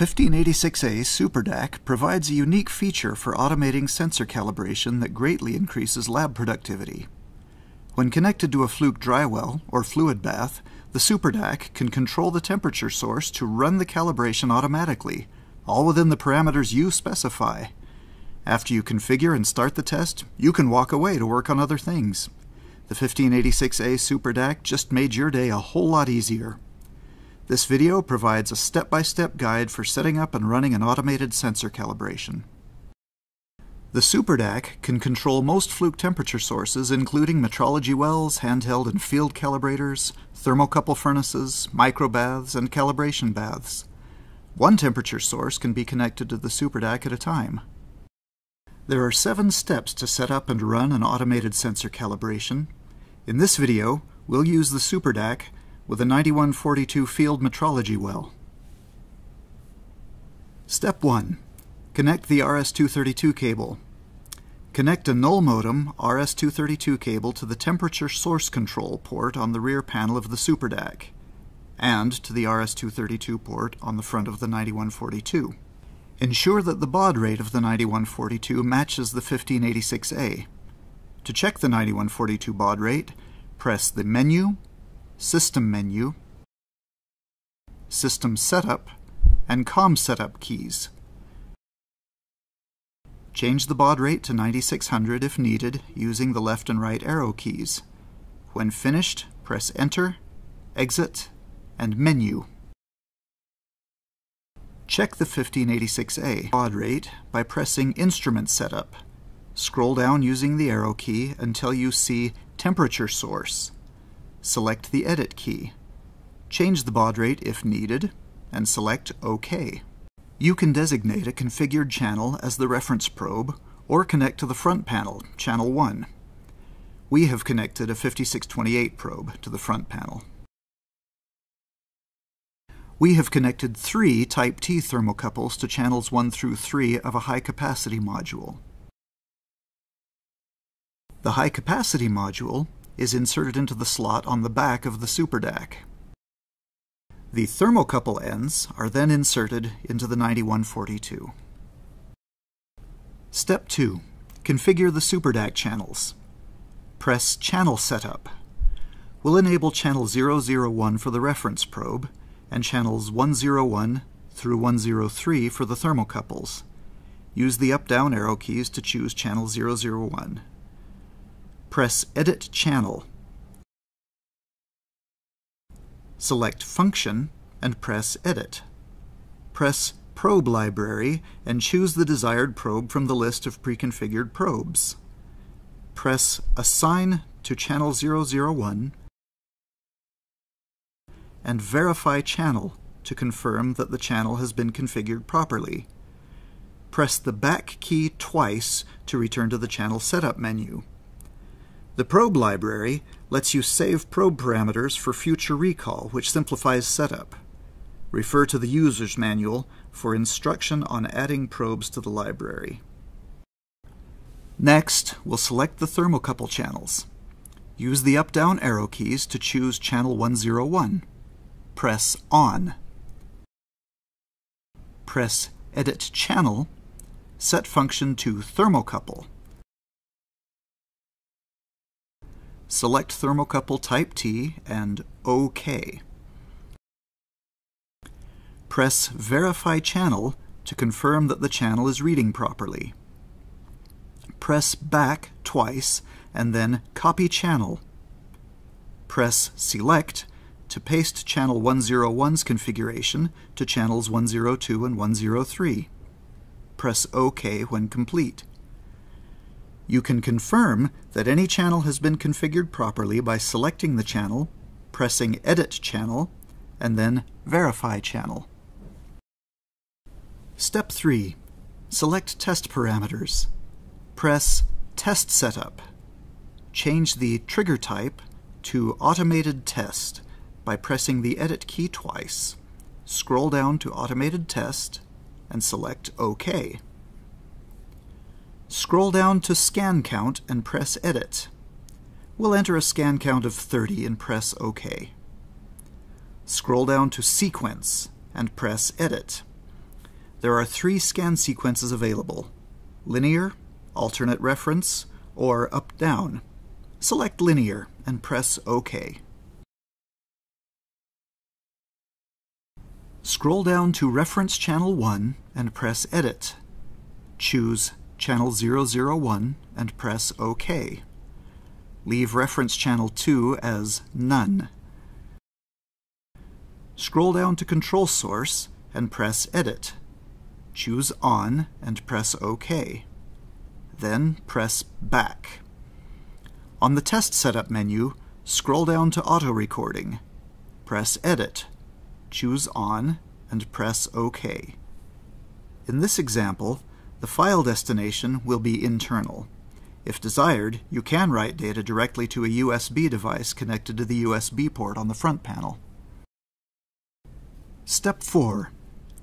The 1586A Super DAQ provides a unique feature for automating sensor calibration that greatly increases lab productivity. When connected to a Fluke dry well or fluid bath, the Super DAQ can control the temperature source to run the calibration automatically, all within the parameters you specify. After you configure and start the test, you can walk away to work on other things. The 1586A Super DAQ just made your day a whole lot easier. This video provides a step-by-step guide for setting up and running an automated sensor calibration. The Super DAQ can control most Fluke temperature sources including metrology wells, handheld and field calibrators, thermocouple furnaces, microbaths, and calibration baths. One temperature source can be connected to the Super DAQ at a time. There are seven steps to set up and run an automated sensor calibration. In this video, we'll use the Super DAQ with a 9142 field metrology well. Step 1. Connect the RS-232 cable. Connect a null modem RS-232 cable to the temperature source control port on the rear panel of the Super DAQ and to the RS-232 port on the front of the 9142. Ensure that the baud rate of the 9142 matches the 1586A. To check the 9142 baud rate, press the Menu, System menu, System Setup, and COM Setup keys. Change the baud rate to 9600 if needed using the left and right arrow keys. When finished, press Enter, Exit, and Menu. Check the 1586A baud rate by pressing Instrument Setup. Scroll down using the arrow key until you see Temperature Source select the Edit key. Change the baud rate if needed, and select OK. You can designate a configured channel as the reference probe, or connect to the front panel, channel 1. We have connected a 5628 probe to the front panel. We have connected three Type T thermocouples to channels 1 through 3 of a high-capacity module. The high-capacity module is inserted into the slot on the back of the Super DAQ. The thermocouple ends are then inserted into the 9142. Step 2. Configure the Super DAQ channels. Press Channel Setup. We'll enable channel 001 for the reference probe and channels 101 through 103 for the thermocouples. Use the up-down arrow keys to choose channel 001 press Edit Channel. Select Function and press Edit. Press Probe Library and choose the desired probe from the list of pre-configured probes. Press Assign to Channel 001 and Verify Channel to confirm that the channel has been configured properly. Press the back key twice to return to the channel setup menu. The probe library lets you save probe parameters for future recall, which simplifies setup. Refer to the user's manual for instruction on adding probes to the library. Next, we'll select the thermocouple channels. Use the up-down arrow keys to choose channel 101. Press On. Press Edit Channel. Set function to thermocouple. Select thermocouple type T and OK. Press Verify Channel to confirm that the channel is reading properly. Press back twice and then Copy Channel. Press Select to paste channel 101's configuration to channels 102 and 103. Press OK when complete. You can confirm that any channel has been configured properly by selecting the channel, pressing Edit Channel, and then Verify Channel. Step 3. Select Test Parameters. Press Test Setup. Change the trigger type to Automated Test by pressing the Edit key twice. Scroll down to Automated Test and select OK. Scroll down to Scan Count and press Edit. We'll enter a scan count of 30 and press OK. Scroll down to Sequence and press Edit. There are three scan sequences available linear, alternate reference, or up-down. Select linear and press OK. Scroll down to Reference Channel 1 and press Edit. Choose Channel 001 and press OK. Leave Reference Channel 2 as None. Scroll down to Control Source and press Edit. Choose On and press OK. Then press Back. On the Test Setup menu, scroll down to Auto Recording. Press Edit. Choose On and press OK. In this example, the file destination will be internal. If desired, you can write data directly to a USB device connected to the USB port on the front panel. Step 4.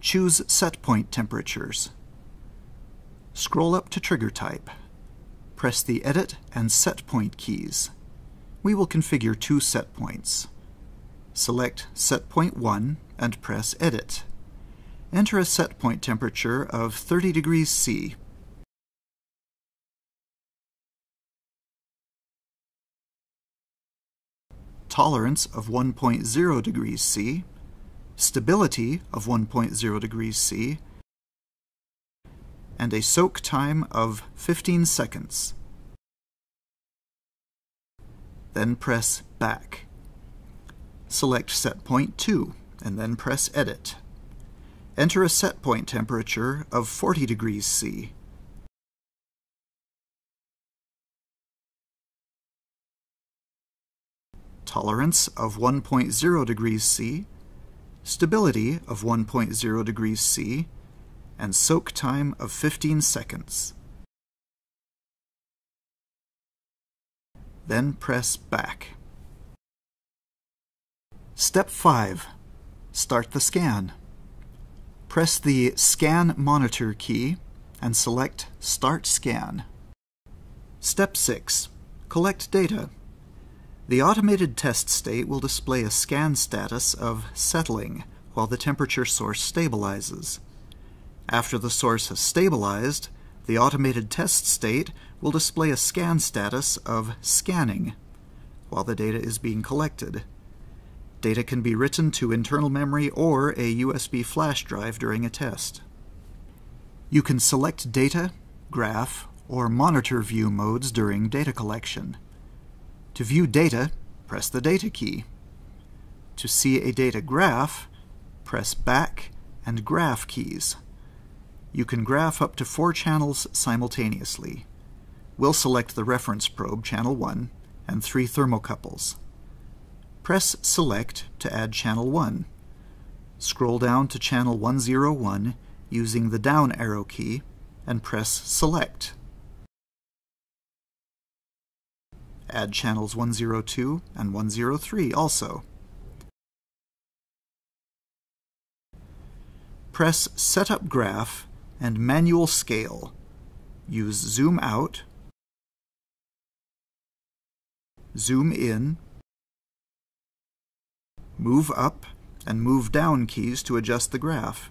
Choose set point temperatures. Scroll up to trigger type. Press the Edit and Set Point keys. We will configure two set points. Select Set Point 1 and press Edit. Enter a set point temperature of 30 degrees C. Tolerance of 1.0 degrees C. Stability of 1.0 degrees C. And a soak time of 15 seconds. Then press Back. Select Set Point 2 and then press Edit. Enter a set point temperature of 40 degrees C. Tolerance of 1.0 degrees C, stability of 1.0 degrees C, and soak time of 15 seconds. Then press back. Step 5. Start the scan. Press the Scan Monitor key and select Start Scan. Step 6. Collect data. The automated test state will display a scan status of settling while the temperature source stabilizes. After the source has stabilized, the automated test state will display a scan status of scanning while the data is being collected. Data can be written to internal memory or a USB flash drive during a test. You can select data, graph, or monitor view modes during data collection. To view data, press the Data key. To see a data graph, press Back and Graph keys. You can graph up to four channels simultaneously. We'll select the reference probe, channel 1, and three thermocouples. Press Select to add channel 1. Scroll down to channel 101 using the down arrow key and press Select. Add channels 102 and 103 also. Press Setup Graph and Manual Scale. Use Zoom Out, Zoom In, Move Up, and Move Down keys to adjust the graph.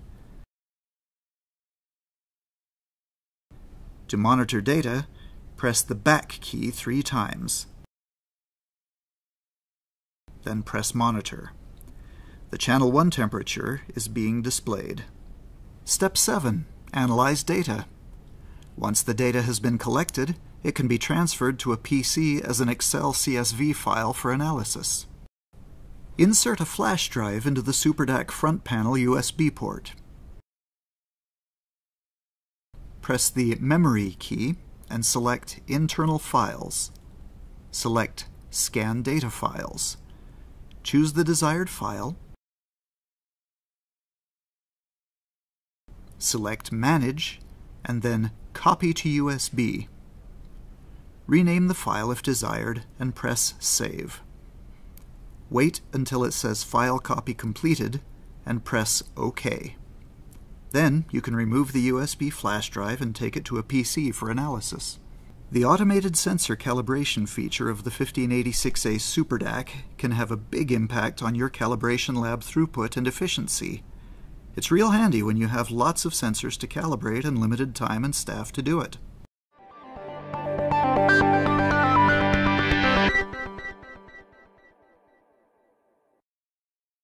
To monitor data, press the Back key three times. Then press Monitor. The channel 1 temperature is being displayed. Step 7. Analyze data. Once the data has been collected, it can be transferred to a PC as an Excel CSV file for analysis. Insert a flash drive into the SuperDAQ front panel USB port. Press the Memory key and select Internal Files. Select Scan Data Files. Choose the desired file. Select Manage, and then Copy to USB. Rename the file if desired, and press Save. Wait until it says File Copy Completed, and press OK. Then you can remove the USB flash drive and take it to a PC for analysis. The automated sensor calibration feature of the 1586A SuperDAQ can have a big impact on your calibration lab throughput and efficiency. It's real handy when you have lots of sensors to calibrate and limited time and staff to do it.